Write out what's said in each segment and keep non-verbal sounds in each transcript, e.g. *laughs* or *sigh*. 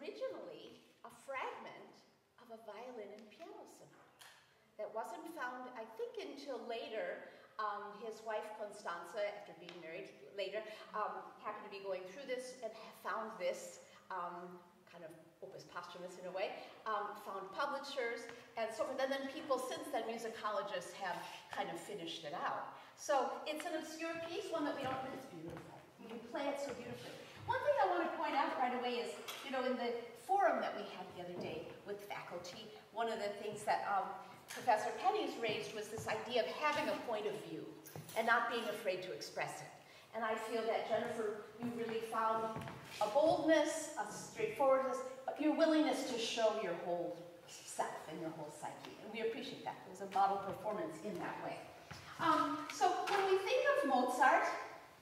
originally a fragment of a violin and piano sonata that wasn't found, I think, until later. Um, his wife, Constanze, after being married later, um, happened to be going through this and found this um, kind of opus posthumous in a way, um, found publishers and so forth. And then people since then, musicologists, have kind of finished it out. So it's an obscure piece, one that we don't, it's beautiful. You play it so beautifully. One thing I want to point out right away is, you know, in the forum that we had the other day with faculty, one of the things that um, Professor Penneys raised was this idea of having a point of view and not being afraid to express it. And I feel that, Jennifer, you really found a boldness, a straightforwardness, your willingness to show your whole self and your whole psyche. And we appreciate that. It was a model performance in that way. Um, so when we think of Mozart,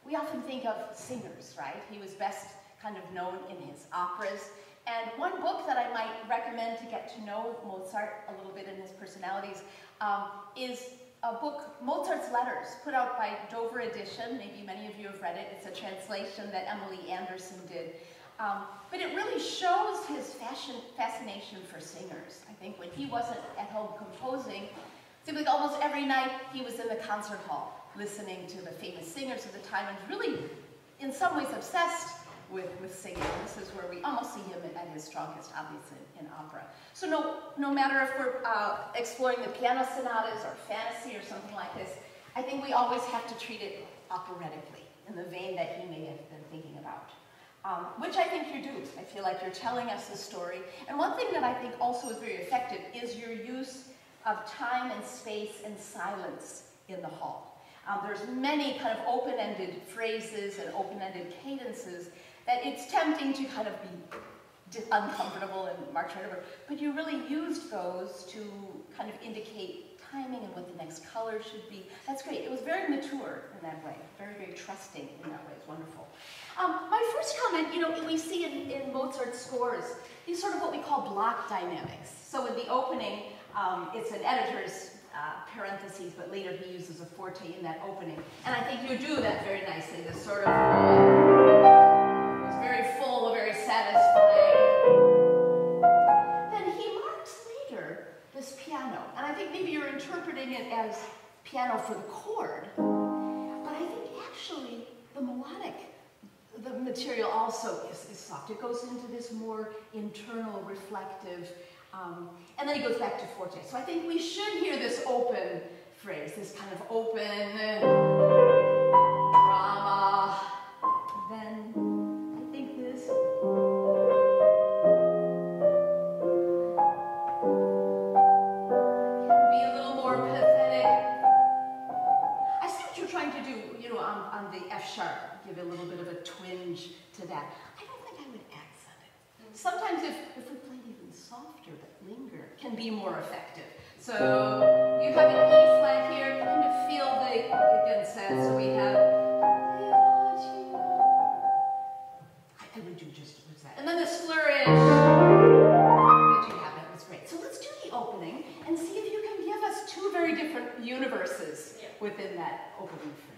we often think of singers, right? He was best kind of known in his operas. And one book that I might recommend to get to know Mozart a little bit in his personalities um, is a book, Mozart's Letters, put out by Dover Edition. Maybe many of you have read it. It's a translation that Emily Anderson did. Um, but it really shows his fashion, fascination for singers. I think when he wasn't at home composing, it seemed like almost every night he was in the concert hall listening to the famous singers of the time and really, in some ways, obsessed with, with singing. This is where we almost see him at his strongest, obviously, in opera. So no, no matter if we're uh, exploring the piano sonatas or fantasy or something like this, I think we always have to treat it operatically in the vein that he may have been thinking about. Um, which I think you do. I feel like you're telling us the story. And one thing that I think also is very effective is your use of time and space and silence in the hall. Um, there's many kind of open-ended phrases and open-ended cadences that it's tempting to kind of be uncomfortable and march right over. But you really used those to kind of indicate timing and what the next color should be. That's great. It was very mature in that way, very, very trusting in that way. It's wonderful. Um, my first comment, you know, we see in, in Mozart's scores, these sort of what we call block dynamics. So in the opening, um, it's an editor's uh, parentheses, but later he uses a forte in that opening. And I think you do that very nicely, this sort of very full, very satisfying. Then he marks later this piano, and I think maybe you're interpreting it as piano for the chord, but I think actually the melodic, the material also is, is soft. It goes into this more internal, reflective, um, and then he goes back to forte. So I think we should hear this kind of open I would do just that. And then this flourish that you have, that was great. So let's do the opening and see if you can give us two very different universes yeah. within that opening phrase.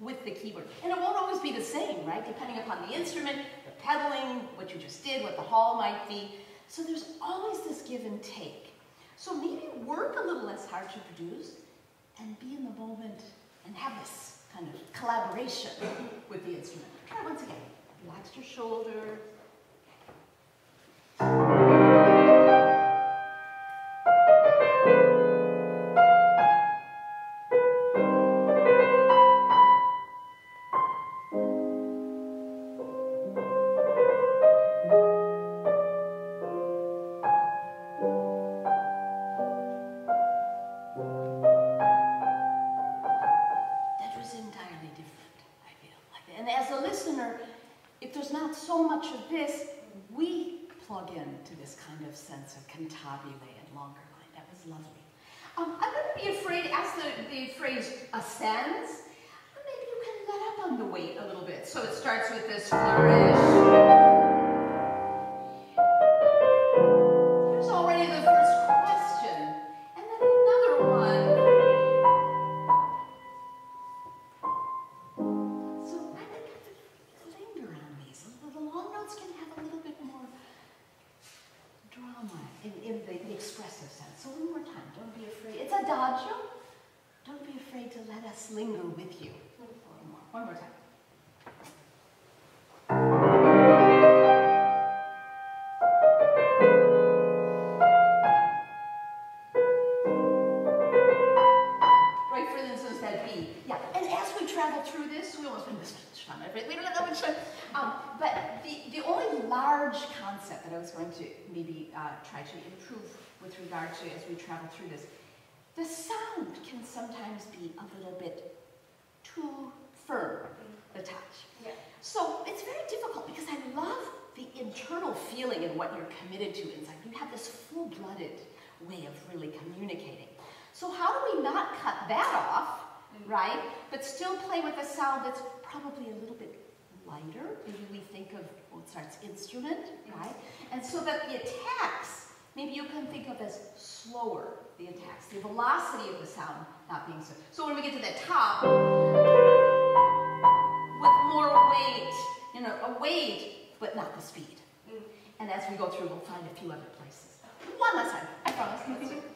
with the keyboard. And it won't always be the same, right? Depending upon the instrument, the pedaling, what you just did, what the hall might be. So there's always this give and take. So maybe work a little less hard to produce and be in the moment and have this kind of collaboration with the instrument. Try once again. Relax your shoulder, we plug in to this kind of sense of cantabile and longer line. That was lovely. Um, I'm going to be afraid, as the, the phrase ascends, maybe you can let up on the weight a little bit. So it starts with this flourish. us linger with you. One more, one more time. feeling and what you're committed to inside. You have this full-blooded way of really communicating. So how do we not cut that off, mm. right, but still play with a sound that's probably a little bit lighter? Maybe we think of Mozart's instrument, mm. right? And so that the attacks, maybe you can think of as slower, the attacks, the velocity of the sound not being so. So when we get to the top, with more weight, you know, a weight, but not the speed. And as we go through, we'll find a few other places. One last time, I promise. *laughs*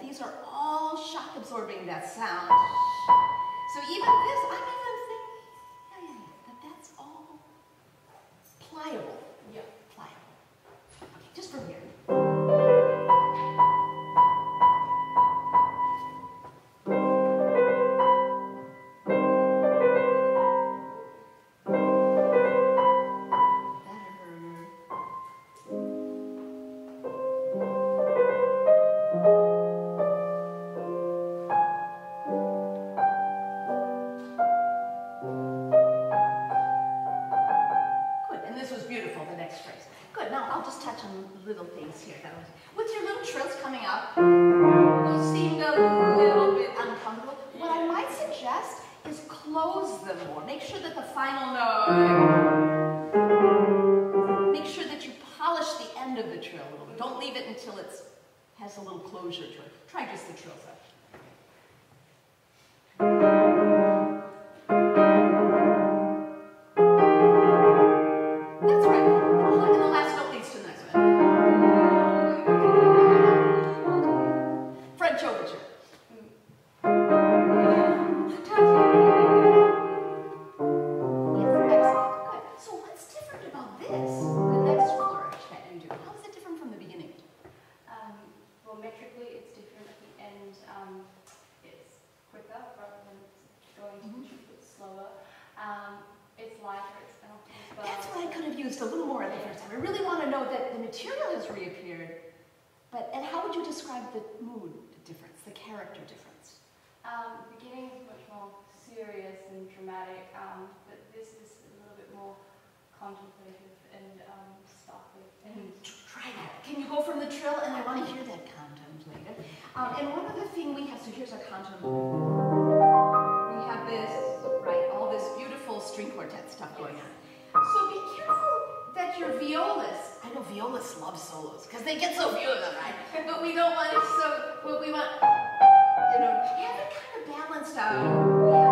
these are all shock absorbing that sound. So even this, I can mood difference, the character difference? Um, the beginning is much more serious and dramatic, um, but this is a little bit more contemplative and um. And Try that. Can you go from the trill? And I want to hear that contemplative. Um, and one other thing we have, so here's our contemplative. We have this, right, all this beautiful string quartet stuff going on. So be careful that your violas. violists. I know violists love solos because they get so few of them, right? But we don't want it so, what we want, you know, have it kind of balanced out. Yeah.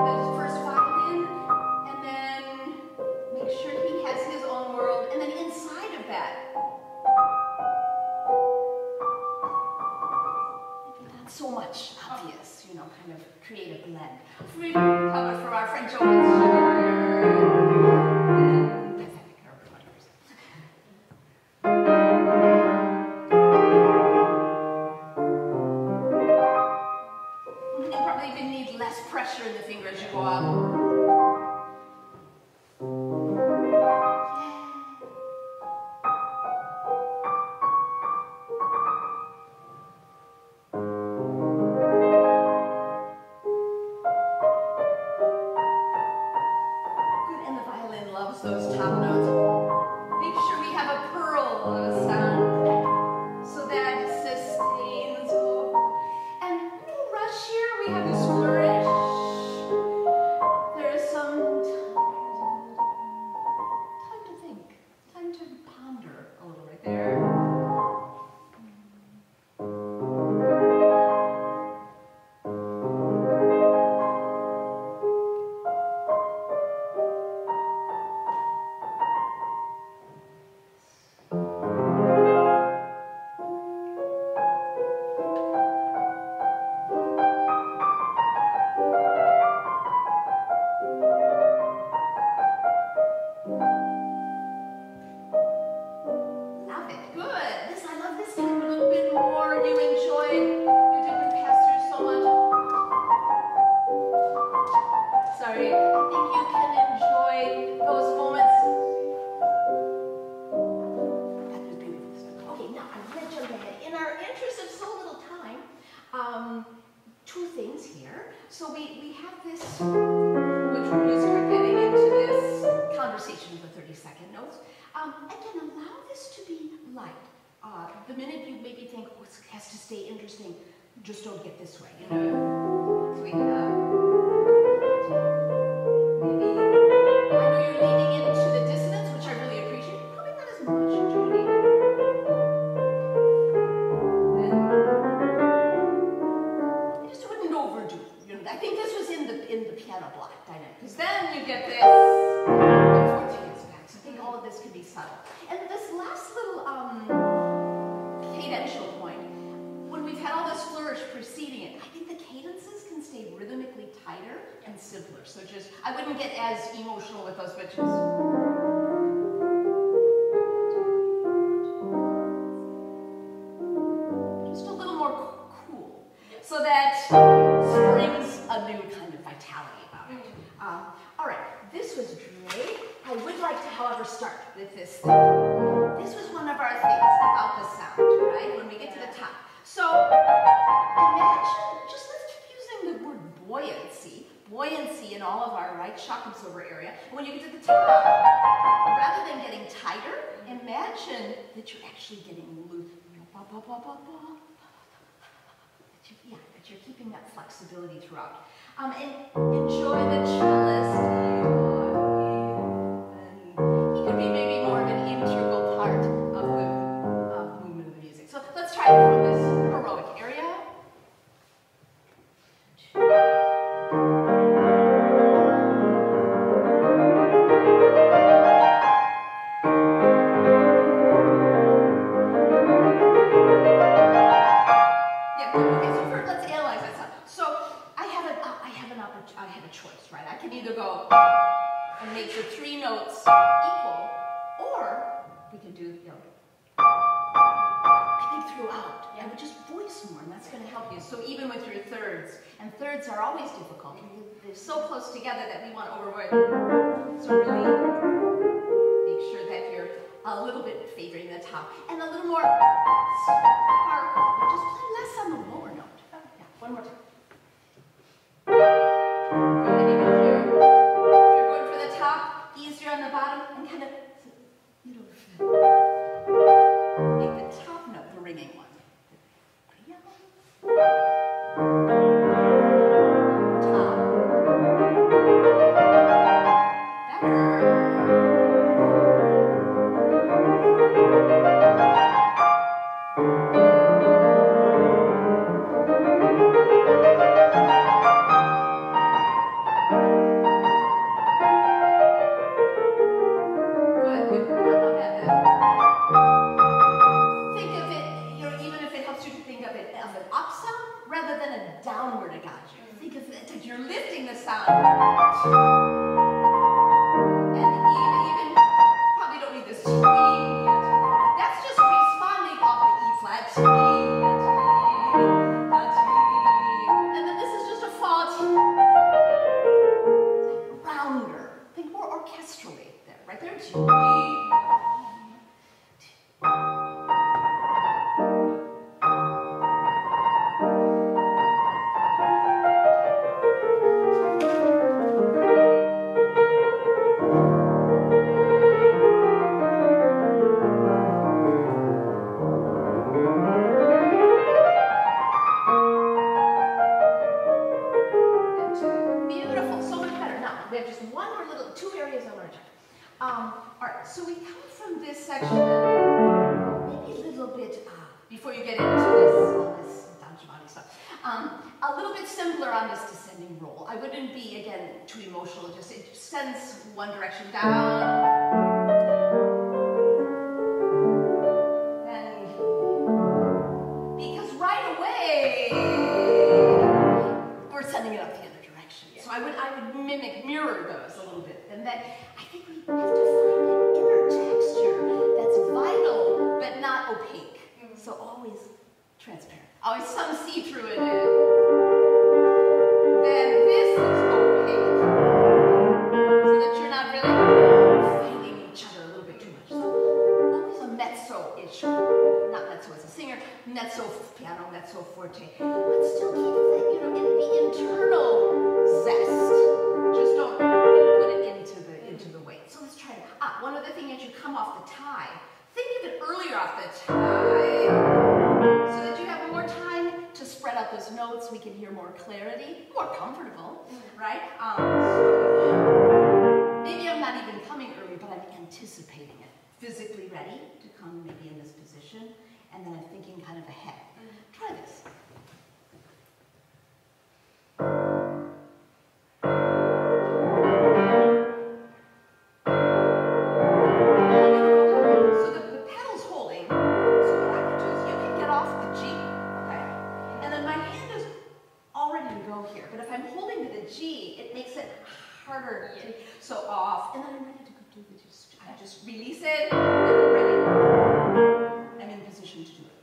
things here. So we, we have this, which we'll getting into this conversation of the 32nd notes. Um, again, allow this to be light. Uh, the minute you maybe think, oh, it has to stay interesting, just don't get this way, you know? So we, simpler. So just, I wouldn't get as emotional with those, bitches. buoyancy, buoyancy in all of our right shock absorber area. And when you get to the top, rather than getting tighter, imagine that you're actually getting loose. Yeah, that you're keeping that flexibility throughout. Um, and enjoy the chillest. I got. Think of it. You're lifting the sound. Come off the tie, think of it earlier off the tie. So that you have more time to spread out those notes, we can hear more clarity, more comfortable, right? Um, maybe I'm not even coming early, but I'm anticipating it. Physically ready to come maybe in this position, and then I'm thinking kind of ahead. Try this. It harder to, so off. And then I'm ready to go do the just, I just release it, and I'm ready. I'm in position to do it.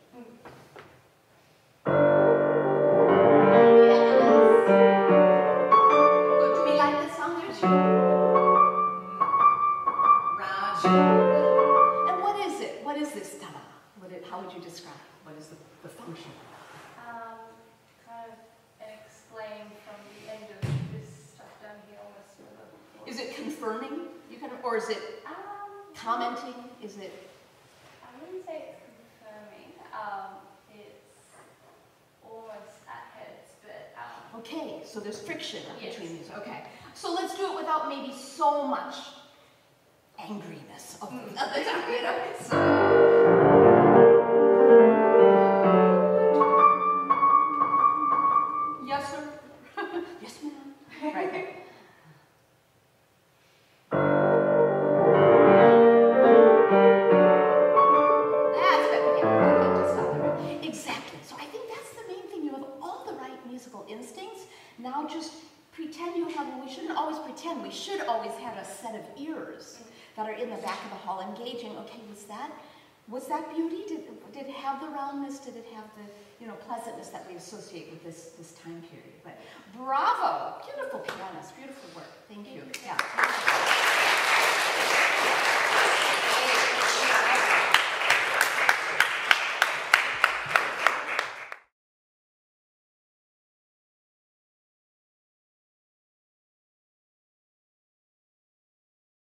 Confirming? You can, or is it Um, commenting? Is it I wouldn't say it's confirming. Um, it's almost at heads, but um, okay? So there's friction Yes. between these. Okay. So let's do it without maybe so much angriness of, of the time, *laughs* you know. So. *laughs* musical instincts. Now just pretend you have, we shouldn't always pretend, we should always have a set of ears that are in the back of the hall engaging. Okay, was that, was that beauty? Did, did it have the roundness? Did it have the, you know, pleasantness that we associate with this, this time period? But bravo, beautiful pianist, beautiful work. Thank you. Yeah.